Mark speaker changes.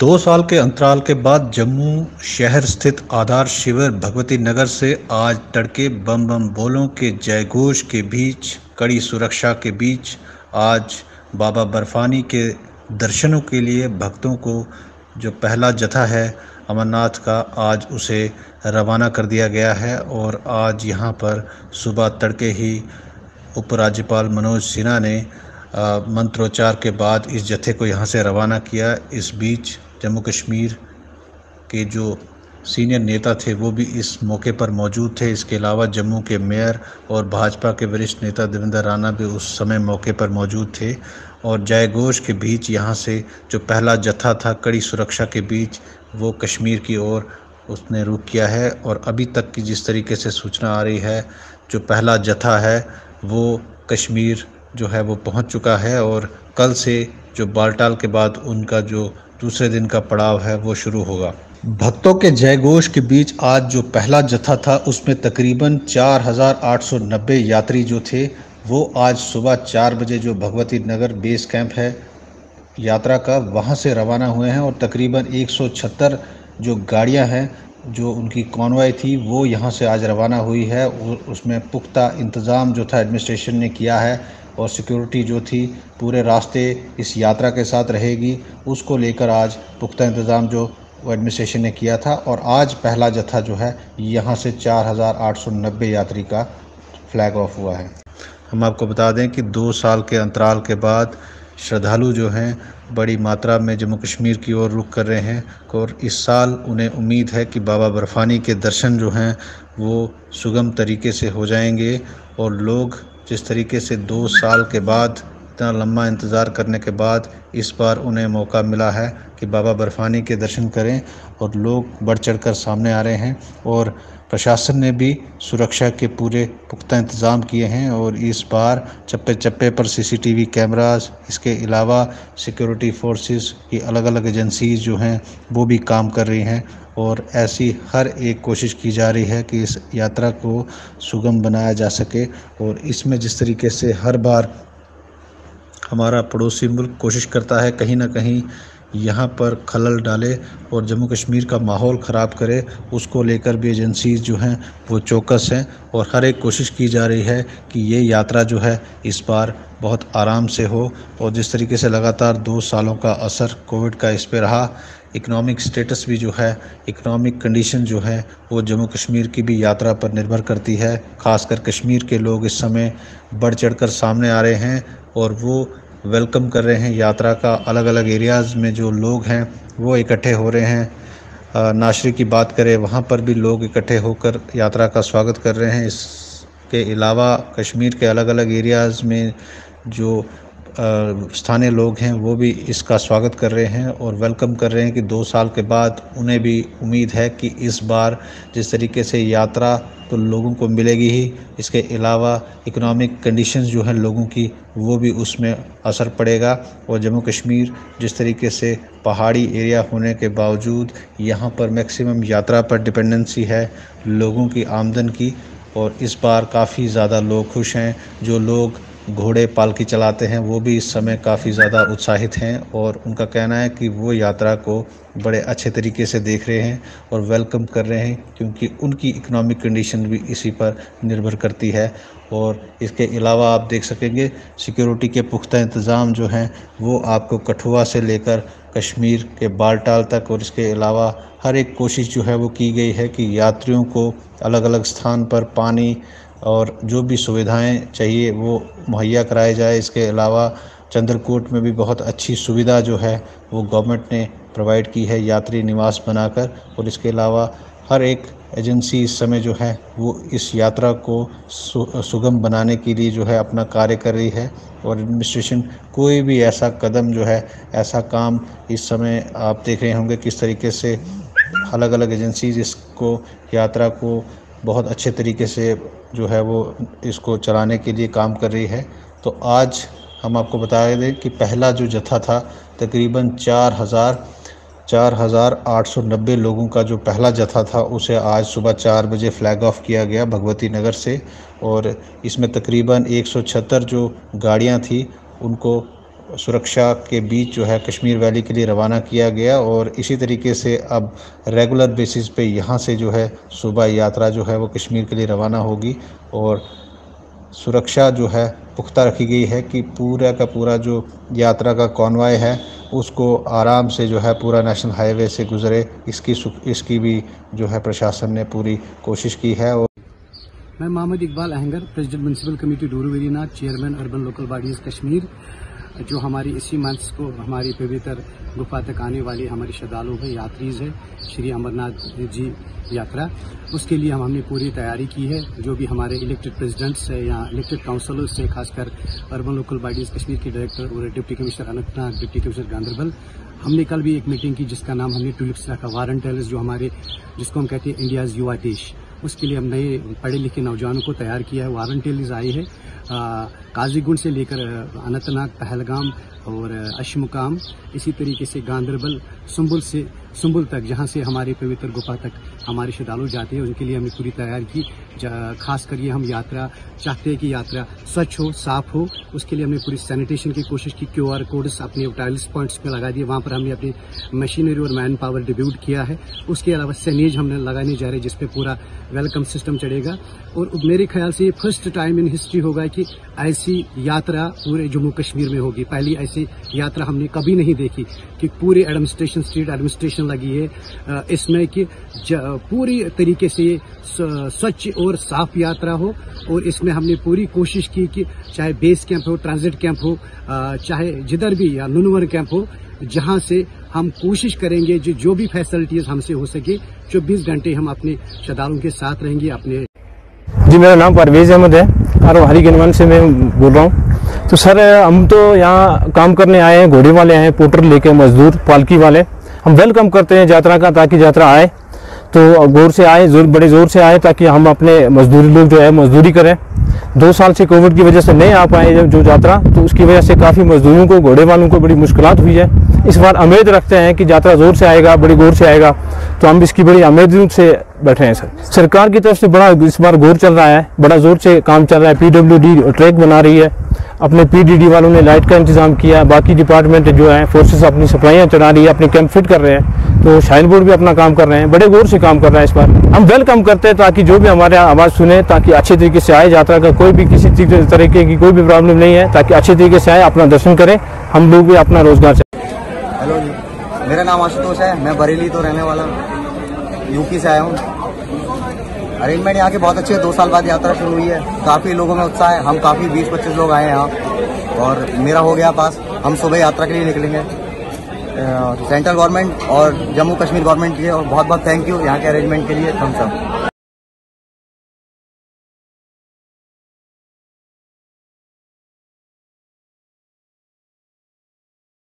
Speaker 1: दो साल के अंतराल के बाद जम्मू शहर स्थित आधार शिविर भगवती नगर से आज तड़के बम बम बोलों के जयघोष के बीच, कड़ी सुरक्षा के बीच, आज बाबा बर्फानी के दर्शनों के लिए भक्तों को जो पहला जथा है, अमरनाथ का आज उसे रवाना कर दिया गया है और आज यहाँ पर सुबह तड़के ही उपराज्यपाल मनोज सिन्हा ने मंत्रोच्चार के बाद इस जत्थे को यहाँ से रवाना किया। इस बीच जम्मू कश्मीर के जो सीनियर नेता थे, वो भी इस मौके पर मौजूद थे। इसके अलावा जम्मू के मेयर और भाजपा के वरिष्ठ नेता देवेंद्र राणा भी उस समय मौके पर मौजूद थे। और जय घोष के बीच यहाँ से जो पहला जत्था था, कड़ी सुरक्षा के बीच, वो कश्मीर की ओर उसने रुख किया है। और अभी तक की जिस तरीके से सूचना आ रही है, जो पहला जत्था है वो कश्मीर जो है वो पहुँच चुका है और कल से जो बालटाल के बाद उनका जो दूसरे दिन का पड़ाव है वो शुरू होगा। भक्तों के जयघोष के बीच आज जो पहला जत्था था उसमें तकरीबन 4,890 यात्री जो थे वो आज सुबह चार बजे जो भगवती नगर बेस कैंप है यात्रा का वहाँ से रवाना हुए हैं और तकरीबन 176 जो गाड़ियाँ हैं जो उनकी कॉन्वाई थी वो यहाँ से आज रवाना हुई है। उसमें पुख्ता इंतज़ाम जो था एडमिनिस्ट्रेशन ने किया है और सिक्योरिटी जो थी पूरे रास्ते इस यात्रा के साथ रहेगी। उसको लेकर आज पुख्ता इंतज़ाम जो एडमिनिस्ट्रेशन ने किया था और आज पहला जत्था जो है यहाँ से 4,890 यात्री का फ्लैग ऑफ़ हुआ है। हम आपको बता दें कि दो साल के अंतराल के बाद श्रद्धालु जो हैं, बड़ी मात्रा में जम्मू कश्मीर की ओर रुख कर रहे हैं और इस साल उन्हें उम्मीद है कि बाबा बर्फ़ानी के दर्शन जो हैं, वो सुगम तरीके से हो जाएँगे और लोग जिस तरीके से दो साल के बाद इतना लंबा इंतज़ार करने के बाद इस बार उन्हें मौका मिला है कि बाबा बर्फ़ानी के दर्शन करें और लोग बढ़ चढ़ कर सामने आ रहे हैं और प्रशासन ने भी सुरक्षा के पूरे पुख्ता इंतज़ाम किए हैं और इस बार चप्पे चप्पे पर सीसीटीवी कैमरास, इसके अलावा सिक्योरिटी फोर्सेस की अलग अलग एजेंसीज जो हैं, वो भी काम कर रही हैं और ऐसी हर एक कोशिश की जा रही है कि इस यात्रा को सुगम बनाया जा सके और इसमें जिस तरीके से हर बार हमारा पड़ोसी मुल्क कोशिश करता है कहीं ना कहीं यहाँ पर खलल डाले और जम्मू कश्मीर का माहौल ख़राब करे। उसको लेकर भी एजेंसीज जो हैं, वो चौकस हैं और हर एक कोशिश की जा रही है कि ये यात्रा जो है, इस बार बहुत आराम से हो और जिस तरीके से लगातार दो सालों का असर कोविड का इस पर रहा, इकोनॉमिक स्टेटस भी जो है, इकोनॉमिक कंडीशन जो है, वो जम्मू कश्मीर की भी यात्रा पर निर्भर करती है। ख़ासकर कश्मीर के लोग इस समय बढ़ चढ़ सामने आ रहे हैं और वो वेलकम कर रहे हैं। यात्रा का अलग अलग एरियाज़ में जो लोग हैं, वो इकट्ठे हो रहे हैं। नाशरी की बात करें, वहाँ पर भी लोग इकट्ठे होकर यात्रा का स्वागत कर रहे हैं। इसके अलावा कश्मीर के अलग अलग एरियाज़ में जो स्थानीय लोग हैं, वो भी इसका स्वागत कर रहे हैं और वेलकम कर रहे हैं कि दो साल के बाद उन्हें भी उम्मीद है कि इस बार जिस तरीके से यात्रा तो लोगों को मिलेगी ही, इसके अलावा इकोनॉमिक कंडीशंस जो हैं लोगों की, वो भी उसमें असर पड़ेगा। और जम्मू कश्मीर जिस तरीके से पहाड़ी एरिया होने के बावजूद यहाँ पर मैक्सिमम यात्रा पर डिपेंडेंसी है लोगों की आमदन की और इस बार काफ़ी ज़्यादा लोग खुश हैं। जो लोग घोड़े पालकी चलाते हैं, वो भी इस समय काफ़ी ज़्यादा उत्साहित हैं और उनका कहना है कि वो यात्रा को बड़े अच्छे तरीके से देख रहे हैं और वेलकम कर रहे हैं क्योंकि उनकी इकोनॉमिक कंडीशन भी इसी पर निर्भर करती है। और इसके अलावा आप देख सकेंगे, सिक्योरिटी के पुख्ता इंतज़ाम जो हैं, वो आपको कठुआ से लेकर कश्मीर के बालटाल तक और इसके अलावा हर एक कोशिश जो है वो की गई है कि यात्रियों को अलग अलग स्थान पर पानी और जो भी सुविधाएँ चाहिए वो मुहैया कराए जाए। इसके अलावा चंद्रकूट में भी बहुत अच्छी सुविधा जो है वो गवर्नमेंट ने प्रोवाइड की है यात्री निवास बनाकर। और इसके अलावा हर एक एजेंसी इस समय जो है वो इस यात्रा को सु, सुगम बनाने के लिए जो है अपना कार्य कर रही है। और एडमिनिस्ट्रेशन कोई भी ऐसा कदम जो है ऐसा काम इस समय आप देख रहे होंगे किस तरीके से अलग अलग एजेंसीज इसको यात्रा को बहुत अच्छे तरीके से जो है वो इसको चलाने के लिए काम कर रही है। तो आज हम आपको बता दें कि पहला जो जत्था था तकरीबन चार हज़ार 4,890 लोगों का जो पहला जत्था था उसे आज सुबह चार बजे फ्लैग ऑफ़ किया गया भगवती नगर से। और इसमें तकरीबन 176 जो गाड़ियाँ थी उनको सुरक्षा के बीच जो है कश्मीर वैली के लिए रवाना किया गया और इसी तरीके से अब रेगुलर बेसिस पे यहाँ से जो है सुबह यात्रा जो है वो कश्मीर के लिए रवाना होगी और सुरक्षा जो है पुख्ता रखी गई है कि पूरा का पूरा जो यात्रा का कॉन्वाय है उसको आराम से जो है पूरा नेशनल हाईवे से गुजरे। इसकी इसकी भी जो है प्रशासन ने पूरी कोशिश की है और
Speaker 2: मैं Mohammad Iqbal Ahangar president municipal committee Doru Verinag chairman urban local bodies Kashmir. जो हमारी इसी मंथ को, हमारी पवित्र गुफा तक आने वाली हमारी श्रद्धालु है, यात्रीज है, श्री अमरनाथ जी यात्रा। उसके लिए हम हमने पूरी तैयारी की है। जो भी हमारे इलेक्टेड प्रेसिडेंट्स है या इलेक्टेड काउंसलर्स से खासकर अर्बन लोकल बॉडीज कश्मीर के डायरेक्टर और deputy commissioner Anantnag deputy commissioner Ganderbal. हमने कल भी एक मीटिंग की, जिसका नाम हमने टूलिप्स रखा। वारंटेल्स जो हमारे, जिसको हम कहते हैं इंडियाज युवा देश। उसके लिए हम नए पढ़े लिखे नौजवानों को तैयार किया है। वारंटेलिज आई है काजीगुंड से लेकर अनंतनाग, पहलगाम और अशमुकाम। इसी तरीके से गांधरबल सुम्बुल से सुम्बुल तक, जहाँ से हमारे पवित्र गुफा तक हमारे श्रद्धालु जाते हैं, उनके लिए हमने पूरी तैयार की। खास कर ये हम यात्रा चाहते हैं कि यात्रा स्वच्छ हो, साफ़ हो। उसके लिए हमने पूरी सैनिटेशन की कोशिश की क्यू आर कोड्स अपने टाइल्स पॉइंट्स में लगा दिए। वहाँ पर हमने अपनी मशीनरी और मैन पावर डिब्यूट किया है। उसके अलावा सैनेज हमने लगाने जा रहे हैं जिसपे पूरा वेलकम सिस्टम चढ़ेगा। और मेरे ख्याल से ये फ़र्स्ट टाइम इन हिस्ट्री होगा कि ऐसी यात्रा पूरे जम्मू कश्मीर में होगी। पहली ऐसी यात्रा हमने कभी नहीं देखी कि पूरे एडमिनिस्ट्रेशन स्ट्रीट एडमिनिस्ट्रेशन लगी है। इसमें कि पूरी तरीके से, स्वच्छ और साफ़ यात्रा हो और इसमें हमने पूरी कोशिश की कि चाहे बेस कैंप हो ट्रांजिट कैंप हो चाहे जिधर भी या नुनवर कैंप हो, जहाँ से हम कोशिश करेंगे जो जो भी फैसिलिटीज़ हमसे हो सके 24 घंटे हम अपने श्रद्धालुओं के साथ रहेंगे, अपने
Speaker 3: जी, मेरा नाम परवेज अहमद है। और हरिगनवन से मैं बोल रहा हूँ। तो सर, हम तो यहाँ काम करने आए हैं, घोड़े वाले आए हैं पोटर लेके मजदूर, पालकी वाले। हम वेलकम करते हैं यात्रा का, ताकि यात्रा आए। तो गौर से आए, ज़ोर, बड़े ज़ोर से आए ताकि हम अपने मजदूरी लोग जो है, मजदूरी करें। दो साल से कोविड की वजह से नहीं आ पाए जब जो यात्रा तो उसकी वजह से काफ़ी मजदूरों को, घोड़े वालों को बड़ी मुश्किल हुई है। इस बार उम्मीद रखते हैं कि यात्रा ज़ोर से आएगा, बड़ी गौर से आएगा। तो हम इसकी बड़ी उम्मीद से बैठे हैं, सर। सरकार की तरफ़ से बड़ा इस बार गौर चल रहा है, बड़ा ज़ोर से काम चल रहा है। पीडब्ल्यूडी ट्रैक बना रही है। अपने पीडीडी वालों ने लाइट का इंतज़ाम किया, बाकी डिपार्टमेंट जो है फोर्सेस अपनी सप्लाइयाँ चढ़ा रही है, अपने कैंप फिट कर रहे हैं। तो शाइन बोर्ड भी अपना काम कर रहे हैं, बड़े गौर से काम कर रहे हैं इस बार। हम वेलकम करते हैं ताकि जो भी हमारे आवाज़ सुने, ताकि अच्छे तरीके से आए यात्रा का, कोई भी किसी तरीके की कोई भी प्रॉब्लम नहीं है, ताकि अच्छे तरीके से आए, अपना दर्शन करें, हम लोग भी अपना रोज़गार से
Speaker 4: हेलो जी। मेरा नाम आशुतोष है, मैं बरेली तो रहने वाला यूपी से आया हूँ। अरेंजमेंट यहाँ के बहुत अच्छे दो साल बाद यात्रा शुरू हुई है। काफ़ी लोगों में उत्साह है, हम काफ़ी बीस पच्चीस लोग आए हैं यहाँ। और मेरा हो गया पास, हम सुबह यात्रा के लिए निकलेंगे। सेंट्रल गवर्नमेंट और जम्मू कश्मीर गवर्नमेंट के लिए और बहुत बहुत थैंक यू यहाँ के अरेंजमेंट के लिए थम्स सब।